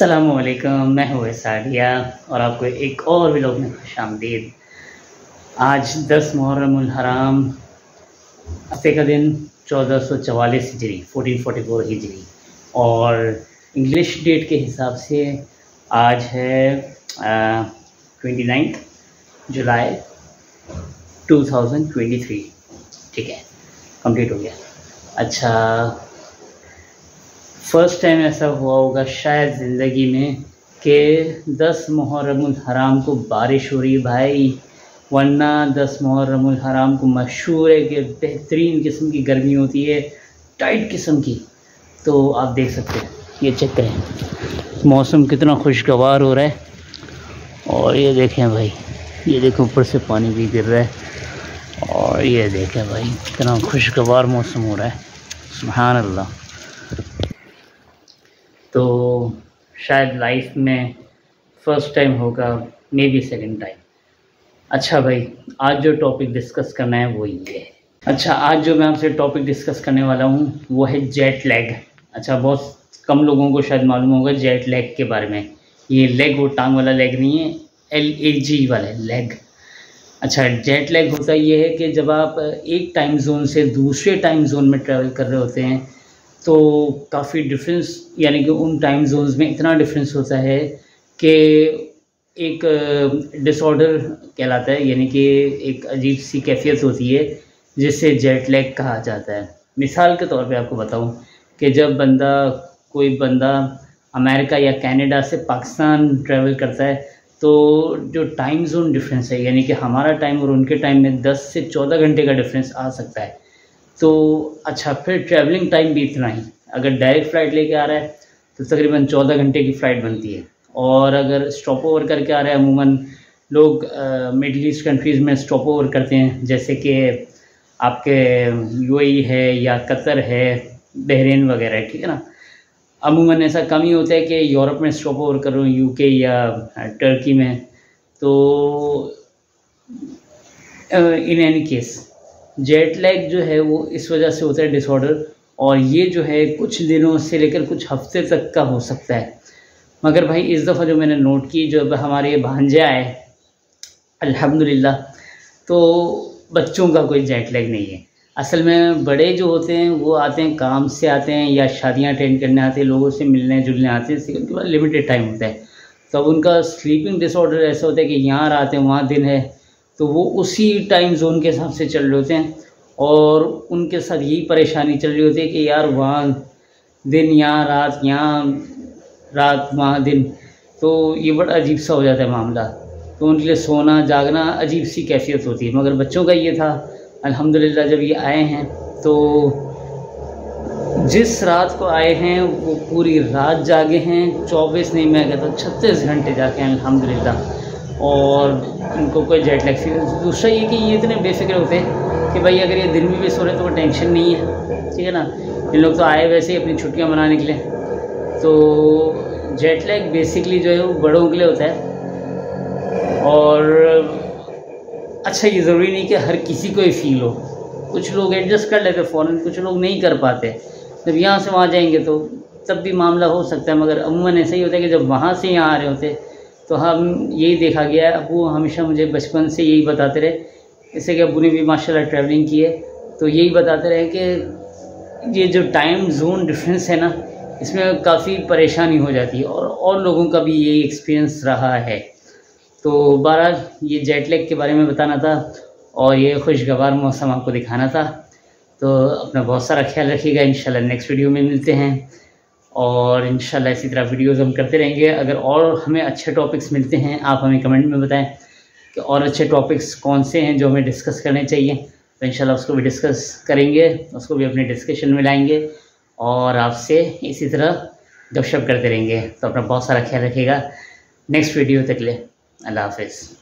असलकम मैं हूँ साडिया और आपको एक और व्लॉग में खुश आमदीद। आज 10 मुहर्रम हराम, हफ़्ते का दिन चौदह सौ चवालीस हिजरी फोर्टीन फोर्टी फोर हिजरी। और इंग्लिश डेट के हिसाब से आज है ट्वेंटी नाइन्थ जुलाई 2023 ठीक है कंप्लीट हो गया। अच्छा फ़र्स्ट टाइम ऐसा हुआ होगा शायद ज़िंदगी में कि दस मुहर्रम हराम को बारिश हो रही भाई, वरना दस मुहर्रम हराम को मशहूर है कि बेहतरीन किस्म की गर्मी होती है, टाइट किस्म की। तो आप देख सकते हैं, ये चेक करें। मौसम कितना खुशगवार हो रहा है। और ये देखें भाई, ये देखो ऊपर से पानी भी गिर रहा है। और ये देखें भाई, कितना खुशगवार मौसम हो रहा है। सुबहान अल्लाह तो शायद लाइफ में फ़र्स्ट टाइम होगा मे बी सेकेंड टाइम अच्छा भाई, आज जो टॉपिक डिस्कस करना है वो ये है। अच्छा आज जो मैं आपसे टॉपिक डिस्कस करने वाला हूँ, वो है जेट लैग अच्छा बहुत कम लोगों को शायद मालूम होगा जेट लैग के बारे में। ये लेग वो टांग वाला लेग नहीं है एल ए जी वाला लेग अच्छा जेट लैग होता ये है कि जब आप एक टाइम जोन से दूसरे टाइम जोन में ट्रैवल कर रहे होते हैं तो काफ़ी डिफरेंस यानी कि उन टाइम जोन्स में इतना डिफरेंस होता है कि एक डिसऑर्डर कहलाता है, यानी कि एक अजीब सी कैफियत होती है, जिसे जेट लैग कहा जाता है। मिसाल के तौर पे आपको बताऊँ कि जब बंदा, कोई बंदा अमेरिका या कनाडा से पाकिस्तान ट्रैवल करता है तो जो टाइम जोन डिफरेंस है, यानी कि हमारा टाइम और उनके टाइम में 10 से 14 घंटे का डिफरेंस आ सकता है। तो अच्छा फिर ट्रैवलिंग टाइम भी इतना ही। अगर डायरेक्ट फ़्लाइट लेके आ रहा है तो तकरीबन चौदह घंटे की फ़्लाइट बनती है। और अगर स्टॉप ओवर करके आ रहा है, अमूमन लोग मिडल ईस्ट कंट्रीज़ में स्टॉप ओवर करते हैं। जैसे कि आपके यूएई है या कतर है बहरीन वगैरह, ठीक है ना? अमूमन ऐसा कम ही होता है कि यूरोप में स्टॉप ओवर करो यूके या टर्की में। तो in any case jet lag जो है वो इस वजह से होता है डिसऑर्डर और ये जो है कुछ दिनों से लेकर कुछ हफ़्ते तक का हो सकता है। मगर भाई, इस दफ़ा जो मैंने नोट की, जब हमारे भांजे आए, अल्हम्दुलिल्लाह तो बच्चों का कोई जेट लैग नहीं है। असल में बड़े जो होते हैं, वो आते हैं, काम से आते हैं, या शादियाँ अटेंड करने आते हैं, लोगों से मिलने जुलने आते हैं, उनके पास लिमिटेड टाइम होता है। तब उनका स्लीपिंग डिसऑर्डर ऐसा होता है कि यहाँ रात है, वहाँ दिन है। तो वो उसी टाइम जोन के हिसाब से चल रहे होते हैं। और उनके साथ यही परेशानी चल रही होती है कि यार वहाँ दिन यहाँ, रात यहाँ, रात वहाँ दिन। तो ये बड़ा अजीब सा हो जाता है मामला। तो उनके लिए सोना, जागना अजीब सी कैफियत होती है। मगर बच्चों का ये था, अल्हम्दुलिल्लाह जब ये आए हैं तो जिस रात को आए हैं, वो पूरी रात जागे हैं। चौबीस नहीं, मैं कहता छत्तीस घंटे जाके हैं, अल्हम्दुलिल्लाह। और उनको कोई जेट लैग दूसरा ये कि ये इतने बेफिक्र होते हैं कि भाई अगर ये दिन में भी सो रहे तो वो टेंशन नहीं है। ठीक है ना? इन लोग तो आए वैसे ही अपनी छुट्टियाँ मनाने के लिए। तो जेट लैग बेसिकली जो है वो बड़ों के लिए होता है। और अच्छा ये ज़रूरी नहीं कि हर किसी को ही फील हो। कुछ लोग एडजस्ट कर लेते फ़ौरन कुछ लोग नहीं कर पाते। जब यहाँ से वहाँ जाएँगे तो तब भी मामला हो सकता है, मगर अमूमन ऐसा ही होता है कि जब वहाँ से यहाँ आ रहे होते तो हम यही देखा गया है। अबू हमेशा मुझे बचपन से यही बताते रहे। जैसे कि अबू ने भी माशाल्लाह ट्रैवलिंग की है तो यही बताते रहे कि ये जो टाइम जोन डिफरेंस है ना, इसमें काफ़ी परेशानी हो जाती है और और लोगों का भी यही एक्सपीरियंस रहा है। तो बहरहाल, ये जेट लैग के बारे में बताना था और ये खुशगवार मौसम आपको दिखाना था। तो अपना बहुत सारा ख्याल रखिएगा। इन नेक्स्ट वीडियो में मिलते हैं। और इन इसी तरह वीडियोज़ हम करते रहेंगे। अगर और हमें अच्छे टॉपिक्स मिलते हैं, आप हमें कमेंट में बताएँ कि और अच्छे टॉपिक्स कौन से हैं जो हमें डिस्कस करने चाहिए। तो इन उसको भी डिस्कस करेंगे, उसको भी अपने डिस्कशन में लाएँगे और आपसे इसी तरह गपशप करते रहेंगे। तो अपना बहुत सारा ख्याल रखिएगा। नेक्स्ट वीडियो तक ले। अल्लाह हाफिज़।